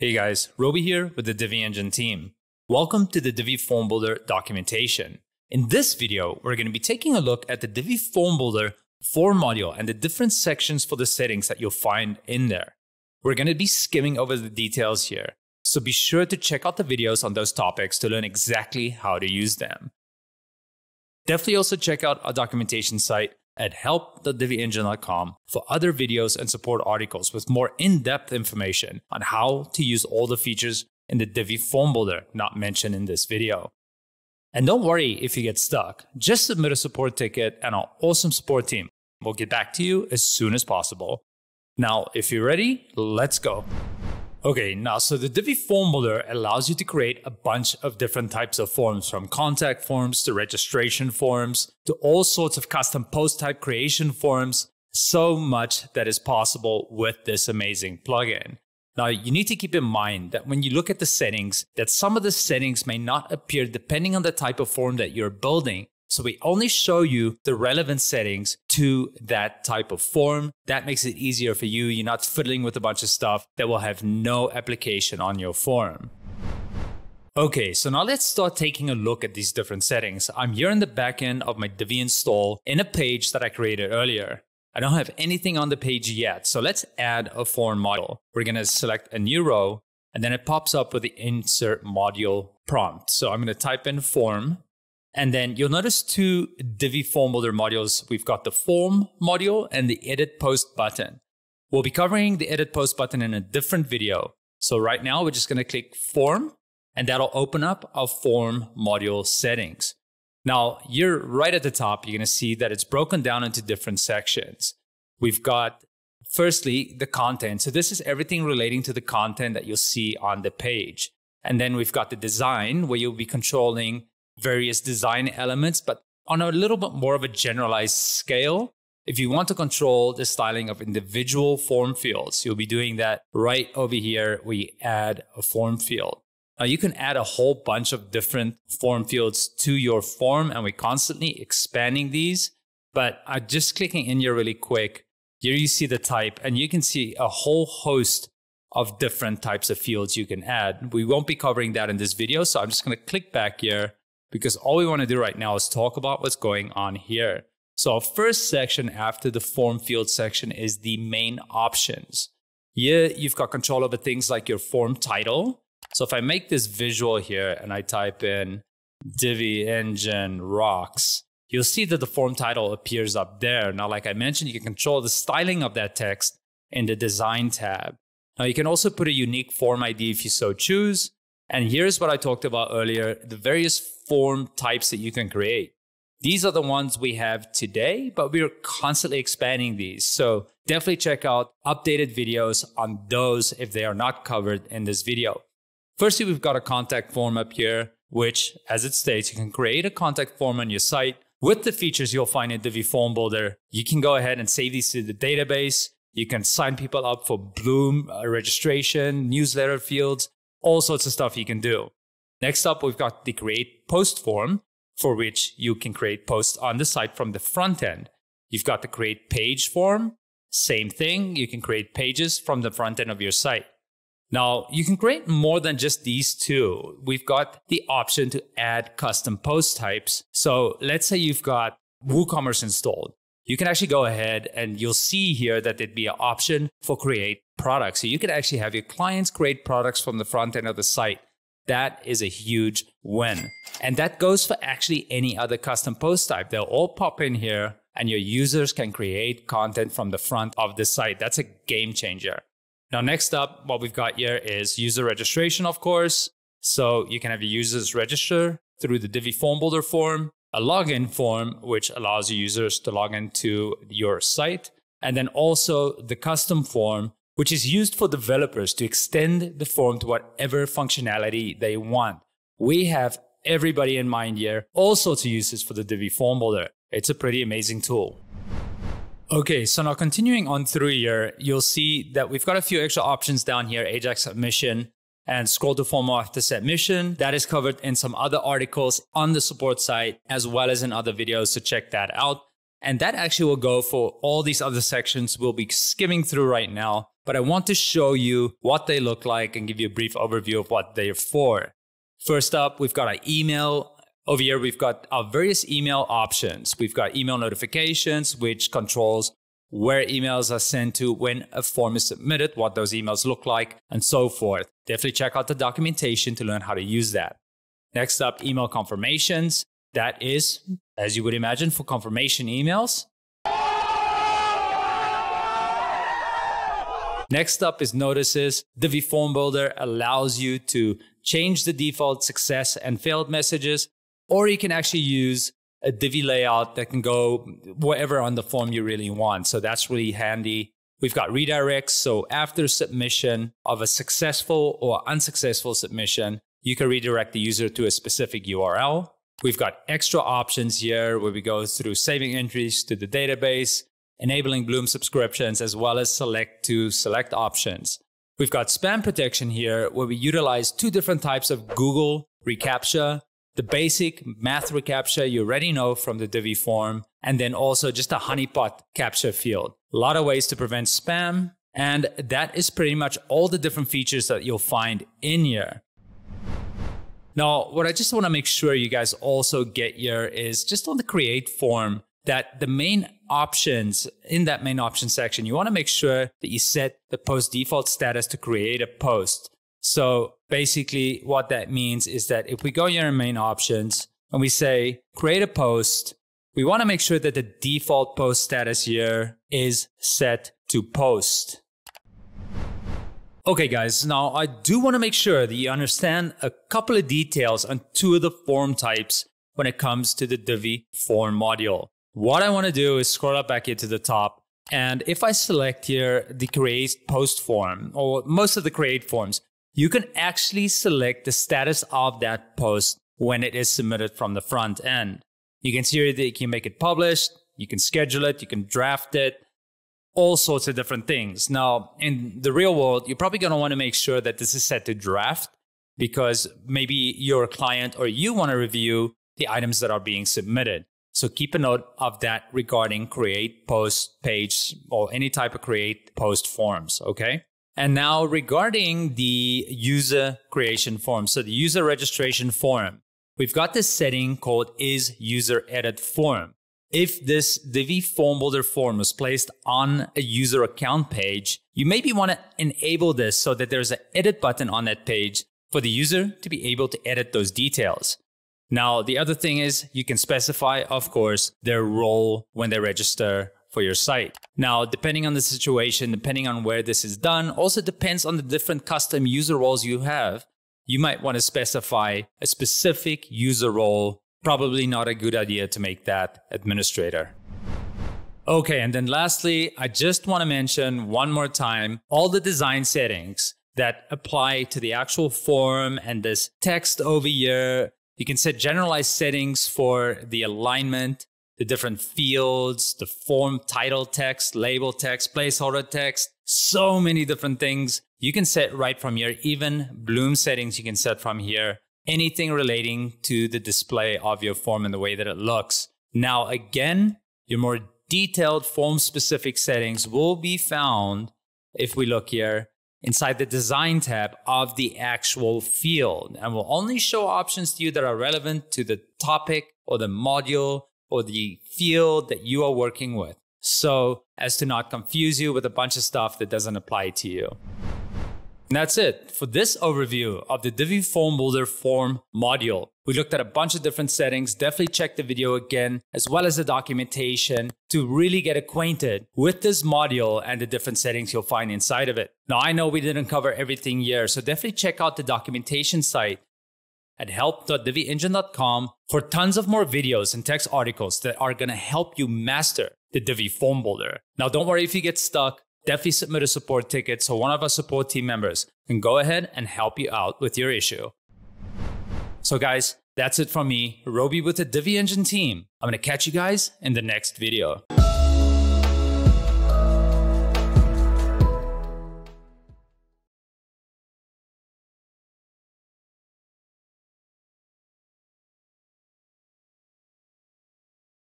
Hey guys, Roby here with the Divi Engine team. Welcome to the Divi Form Builder documentation. In this video, we're going to be taking a look at the Divi Form Builder form module and the different sections for the settings that you'll find in there. We're going to be skimming over the details here, so be sure to check out the videos on those topics to learn exactly how to use them. Definitely also check out our documentation site at help.diviengine.com for other videos and support articles with more in-depth information on how to use all the features in the Divi form builder not mentioned in this video. And don't worry if you get stuck. Just submit a support ticket and our awesome support team will get back to you as soon as possible. Now, if you're ready, let's go. Okay, now so the Divi form builder allows you to create a bunch of different types of forms from contact forms to registration forms to all sorts of custom post type creation forms. So much that is possible with this amazing plugin. Now you need to keep in mind that when you look at the settings, that some of the settings may not appear depending on the type of form that you're building. So we only show you the relevant settings to that type of form. That makes it easier for you. You're not fiddling with a bunch of stuff that will have no application on your form. Okay, so now let's start taking a look at these different settings. I'm here in the backend of my Divi install in a page that I created earlier. I don't have anything on the page yet, so let's add a form module. We're gonna select a new row, and then it pops up with the insert module prompt. So I'm gonna type in form, and then you'll notice two Divi form builder modules. We've got the form module and the edit post button. We'll be covering the edit post button in a different video. So right now we're just going to click form and that'll open up our form module settings. Now you're right at the top, you're going to see that it's broken down into different sections. We've got firstly the content. So this is everything relating to the content that you'll see on the page. And then we've got the design where you'll be controlling various design elements, but on a little bit more of a generalized scale. If you want to control the styling of individual form fields, you'll be doing that right over here where you add a form field. Now you can add a whole bunch of different form fields to your form and we're constantly expanding these. But I'm just clicking in here really quick. Here you see the type and you can see a whole host of different types of fields you can add. We won't be covering that in this video. So I'm just going to click back here because all we want to do right now is talk about what's going on here. So our first section after the form field section is the main options. Here you've got control over things like your form title. So if I make this visual here and I type in Divi Engine Rocks, you'll see that the form title appears up there. Now, like I mentioned, you can control the styling of that text in the design tab. Now you can also put a unique form ID if you so choose. And here's what I talked about earlier, the various form types that you can create. These are the ones we have today, but we're constantly expanding these. So definitely check out updated videos on those if they are not covered in this video. Firstly, we've got a contact form up here, which as it states, you can create a contact form on your site with the features you'll find in the Divi Form Builder. You can go ahead and save these to the database. You can sign people up for Bloom uh, registration, newsletter fields, all sorts of stuff you can do. Next up, we've got the create post form for which you can create posts on the site from the front end. You've got the create page form. Same thing. You can create pages from the front end of your site. Now, you can create more than just these two. We've got the option to add custom post types. So let's say you've got WooCommerce installed. You can actually go ahead and you'll see here that there'd be an option for create products. So you can actually have your clients create products from the front end of the site. That is a huge win. And that goes for actually any other custom post type. They'll all pop in here and your users can create content from the front of the site. That's a game changer. Now, next up, what we've got here is user registration, of course. So you can have your users register through the Divi form builder form, a login form, which allows users to log into your site, and then also the custom form, which is used for developers to extend the form to whatever functionality they want. We have everybody in mind here, all sorts of uses for the Divi form builder. It's a pretty amazing tool. Okay, so now continuing on through here, you'll see that we've got a few extra options down here, Ajax submission and scroll to form after submission. That is covered in some other articles on the support site, as well as in other videos, so check that out. And that actually will go for all these other sections we'll be skimming through right now. But I want to show you what they look like and give you a brief overview of what they're for. First up, we've got our email. Over here, we've got our various email options. We've got email notifications, which controls where emails are sent to when a form is submitted, what those emails look like, and so forth. Definitely check out the documentation to learn how to use that. Next up, email confirmations. That is, as you would imagine, for confirmation emails. Next up is notices. Divi Form Builder allows you to change the default success and failed messages, or you can actually use a Divi layout that can go wherever on the form you really want. So that's really handy. We've got redirects. So after submission of a successful or unsuccessful submission, you can redirect the user to a specific URL. We've got extra options here where we go through saving entries to the database, enabling Bloom subscriptions, as well as select to select options. We've got spam protection here where we utilize two different types of Google reCAPTCHA the basic math reCAPTCHA you already know from the Divi form, and then also just a honeypot CAPTCHA field. A lot of ways to prevent spam, and that is pretty much all the different features that you'll find in here. Now, what I just want to make sure you guys also get here is just on the create form that the main options in that main option section, you want to make sure that you set the post default status to create a post. So basically what that means is that if we go here in main options and we say create a post, we want to make sure that the default post status here is set to post. Okay guys, now I do want to make sure that you understand a couple of details on two of the form types when it comes to the Divi form module. What I want to do is scroll up back here to the top and if I select here the create post form or most of the create forms, you can actually select the status of that post when it is submitted from the front end. You can see that you can make it published, you can schedule it, you can draft it, all sorts of different things. Now, in the real world, you're probably going to want to make sure that this is set to draft because maybe your client or you want to review the items that are being submitted. So keep a note of that regarding create post page or any type of create post forms, okay? And now regarding the user creation form, so the user registration form, we've got this setting called is user edit form. If this Divi form builder form is placed on a user account page, you maybe want to enable this so that there's an edit button on that page for the user to be able to edit those details. Now, the other thing is you can specify, of course, their role when they register for your site. Now, depending on the situation, depending on where this is done, also depends on the different custom user roles you have. You might want to specify a specific user role. Probably not a good idea to make that administrator. Okay, and then lastly, I just want to mention one more time all the design settings that apply to the actual form and this text over here. You can set generalized settings for the alignment, the different fields, the form title text, label text, placeholder text, so many different things you can set right from here. Even Bloom settings you can set from here. Anything relating to the display of your form and the way that it looks. Now, again, your more detailed form specific settings will be found if we look here inside the design tab of the actual field and will only show options to you that are relevant to the topic or the module or the field that you are working with so as to not confuse you with a bunch of stuff that doesn't apply to you. And that's it for this overview of the Divi Form Builder form module. We looked at a bunch of different settings. Definitely check the video again, as well as the documentation to really get acquainted with this module and the different settings you'll find inside of it. Now, I know we didn't cover everything here, so definitely check out the documentation site at help.diviengine.com for tons of more videos and text articles that are going to help you master the Divi form builder. Now, don't worry if you get stuck. Definitely submit a support ticket so one of our support team members can go ahead and help you out with your issue. So, guys, that's it from me, Roby with the Divi Engine team. I'm going to catch you guys in the next video.